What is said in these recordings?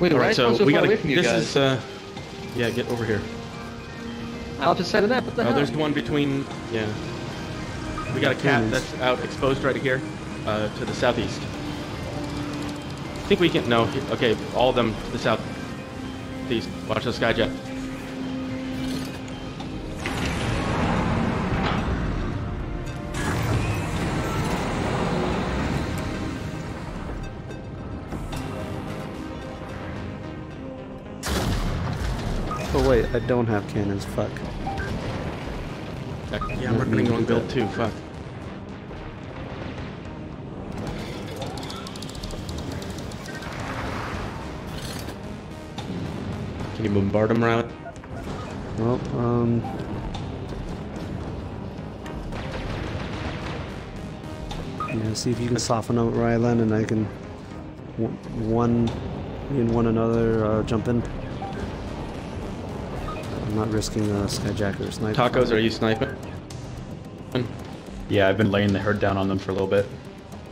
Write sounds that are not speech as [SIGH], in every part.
Wait, All right, so so we gotta. away from you this guys? is. Uh, yeah, get over here. I'll just set it up. What the Oh, hell? there's one between. Yeah. We got a cat Nice. that's out exposed right here, uh, to the southeast. I think we can. No. Okay, all of them to the southeast. Watch the skyjet. Wait, I don't have cannons. Fuck. Yeah, I'm recommending one build too. Fuck. Can you bombard them around? Well, um. Yeah, see if you can soften up Rylan and I can. One. Me and one another uh, jump in. I'm not risking a skyjacker or sniper. Tacos, are you sniping? Yeah, I've been laying the herd down on them for a little bit.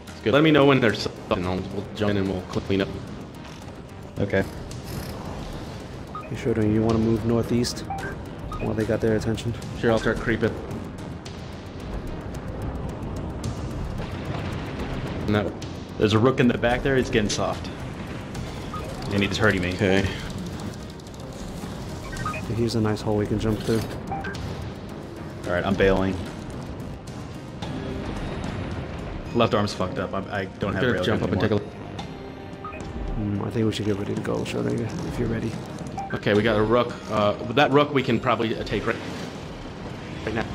It's good. Let me know when there's something. I'll, we'll jump in and we'll clean up. Okay. You sure do you want to move northeast while they got their attention? Sure, I'll start creeping. And that. There's a rook in the back there. He's getting soft. And he's hurting me. Okay. Here's a nice hole we can jump through. All right, I'm bailing. Left arm's fucked up. I'm, I don't I'm have rail jump up and take a look. Mm, I think we should get ready to go, Shodan, if you're ready. Okay, we got a rook. Uh, with that rook we can probably uh, take right, right now.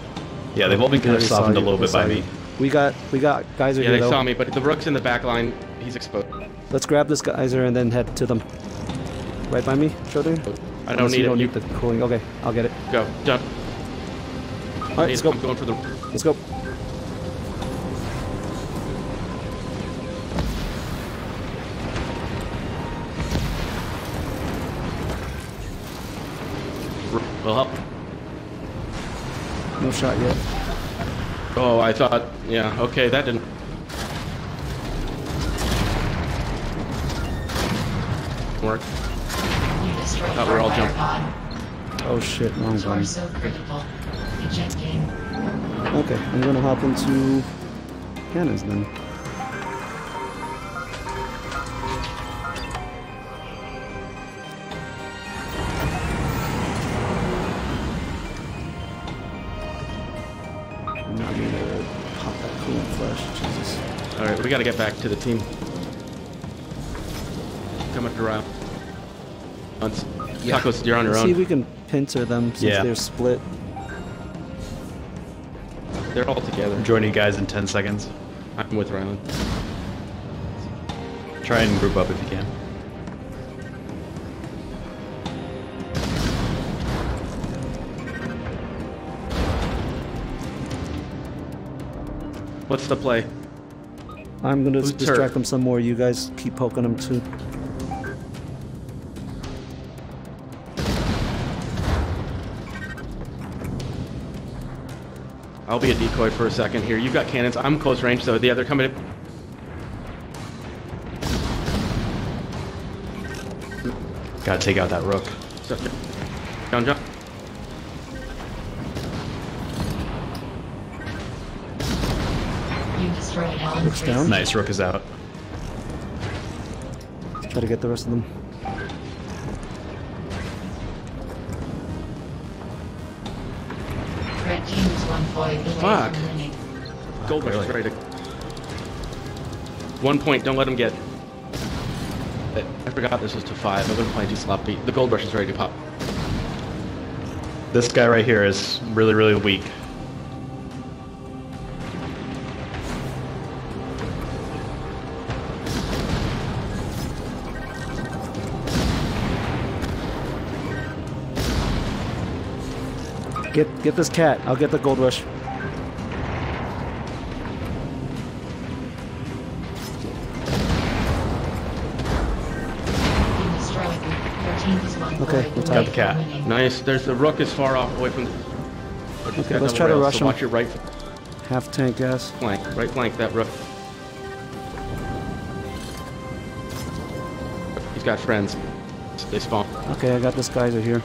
Yeah, they've all been kind of softened a little bit by saw me. We got we got geyser Yeah, here they though. saw me, but the rook's in the back line. He's exposed. Let's grab this geyser and then head to them. Right by me, Shodan? I don't Unless need you it. don't You need the cooling. Okay, I'll get it. go. Done. All right, let's go. I'm going for the. Let's go. Will help. No shot yet. Oh, I thought. Yeah. Okay, that didn't. Work. You Thought we were all jumping. Oh shit, wrong You are button. so critical. Ejecting. Okay, I'm gonna hop into cannons then. Not gonna pop that coolant flush, Jesus. All right, we got to get back to the team. Coming around. Once. Tacos, you're on your Let's see if we can pincer them since Yeah. they're split. They're all together. I'm joining you guys in 10 seconds. I'm with Rylan. Try and group up if you can. What's the play? I'm gonna Who's distract turret? them some more. You guys keep poking them too. I'll be a decoy for a second here. You've got cannons. I'm close range, so the other coming. Gotta take out that rook. So, down jump. You destroyed Helen's Looks base. down. Nice, rook is out. Let's try to get the rest of them. Fuck. from winning. Gold rush really? is ready to. One point. Don't let him get. I I forgot this was to five. I've been playing too sloppy. The gold rush is ready to pop. This guy right here is really, really weak. Get get this cat. I'll get the gold rush. You destroyed them. Your team is one Okay, we'll take the cat. Nice. There's the rook is far off away from. Okay, let's try to rush so him. Watch your right Half tank gas. flank. Right flank that rook. He's got friends. They spawn. Okay, I got this geyser here.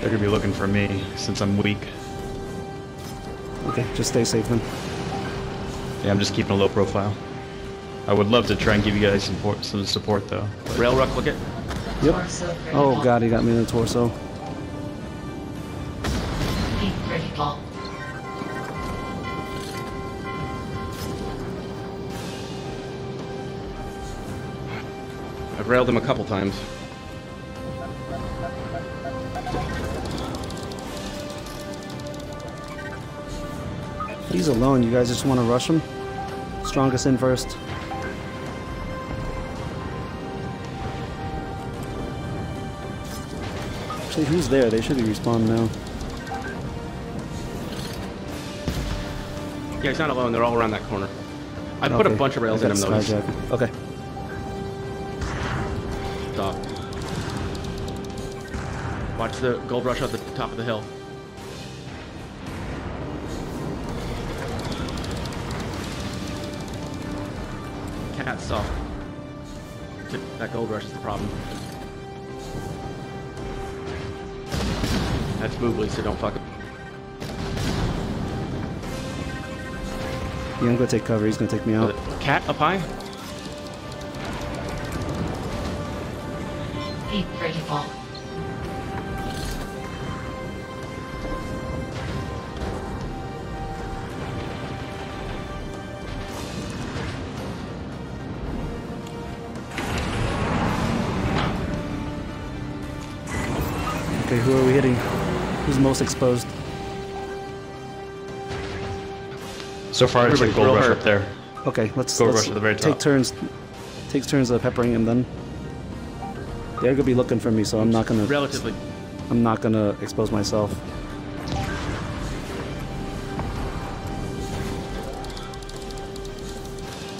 They're gonna be looking for me since I'm weak. Okay, just stay safe then. Yeah, I'm just keeping a low profile. I would love to try and give you guys support, some support though. but- Rail rook, look at. Yep. Oh god, he got me in the torso. Heat critical. I've railed him a couple times. He's alone. You guys just want to rush him? Strongest in first. Actually, who's there? They should be respawned now. Yeah, he's not alone. They're all around that corner. I put a bunch of rails in him though. Okay. top. Watch the gold rush at the top of the hill. Cat soft. That gold rush is the problem. That's Moobly, so don't fuck it. Yeah, I'm gonna take cover. He's gonna take me out. Uh, cat up high? Heat critical. Okay, who are we hitting? Who's most exposed? So far, it's like gold rush her. up there. Okay, let's, Go let's rush at the very take turns. Takes turns of peppering him then. They're gonna be looking for me, so I'm not gonna. Relatively. I'm not gonna expose myself.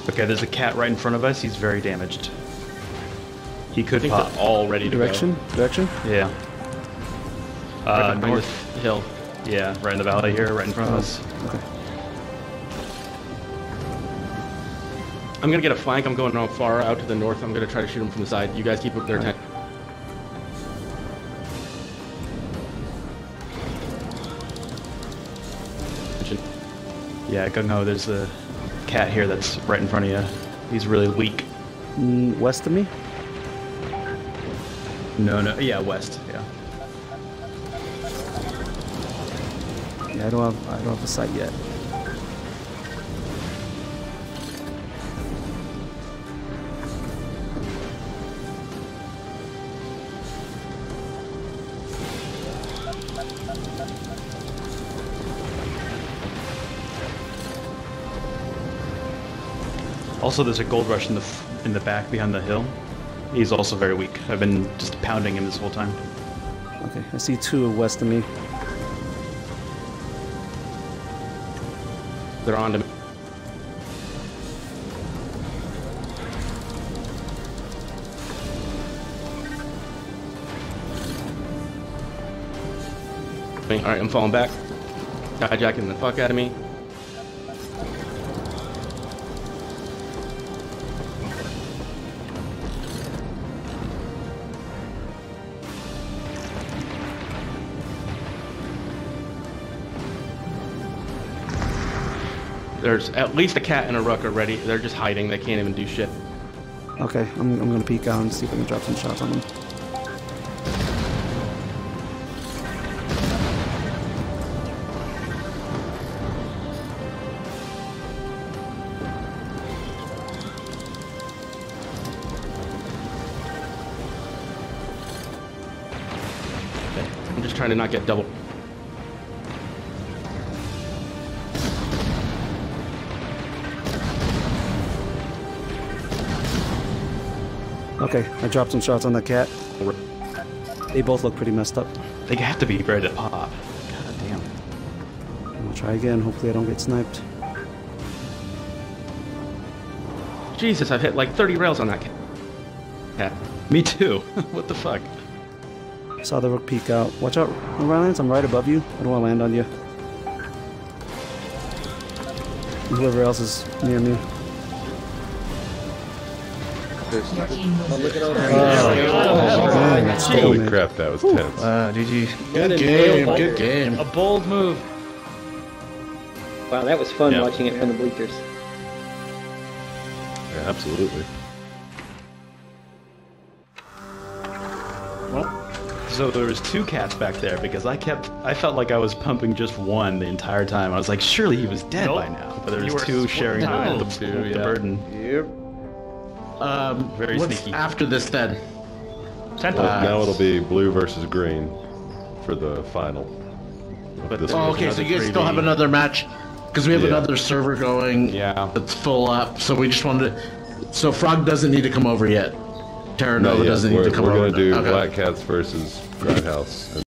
Okay, there's a cat right in front of us. He's very damaged. He could pop. they're all ready to Direction? Direction? Yeah. Go. Uh, Right behind north. hill. Yeah, right in the valley here, right in front of us. Okay. I'm gonna get a flank. I'm going far out to the north. I'm gonna try to shoot them from the side. You guys keep up their Alright. attention. Yeah, Gung Ho, there's a cat here that's right in front of you. He's really weak. Mm, west of me? No, no, yeah, west. Yeah. Yeah, I don't have. I don't have a sight yet. Also, there's a gold rush in the f- in the back behind the hill. He's also very weak. I've been just pounding him this whole time. Okay, I see two west of me. They're on to me. Alright, I'm falling back. Hijacking the fuck out of me. There's at least a cat and a rook already. They're just hiding. They can't even do shit. Okay, I'm, I'm gonna peek out and see if I can drop some shots on them. Okay. I'm just trying to not get double. Okay, I dropped some shots on the cat. They both look pretty messed up. They have to be ready to pop. God damn. I'll try again. Hopefully, I don't get sniped. Jesus, I've hit like 30 rails on that cat. cat. Me too. [LAUGHS] what the fuck? Saw the rook peek out. Watch out, Rylance. I'm right above you. I don't want to land on you. whoever else is near me. Your team was Look at all Oh, that. man, that's Holy stalemate. crap, that was tense. Uh, wow, GG. Good game, good game. A bold move. Wow, that was fun Yeah. watching it from the bleachers. Yeah, absolutely. What? So there was two cats back there because I kept I felt like I was pumping just one the entire time. I was like, surely he was dead Nope. by now. But there was two sharing time. the, Two, the burden. Yep. Um, Very what's sneaky. after this then? Tempo. Well, now it'll be blue versus green for the final. But This Oh, okay, so you guys still have another match? Because we have Yeah. another server going Yeah. that's full up, so we just wanted to... So Frog doesn't need to come over yet. Terra Not Nova yet. doesn't We're, need to come we're over. gonna do Okay. Black Cats versus Grindhouse.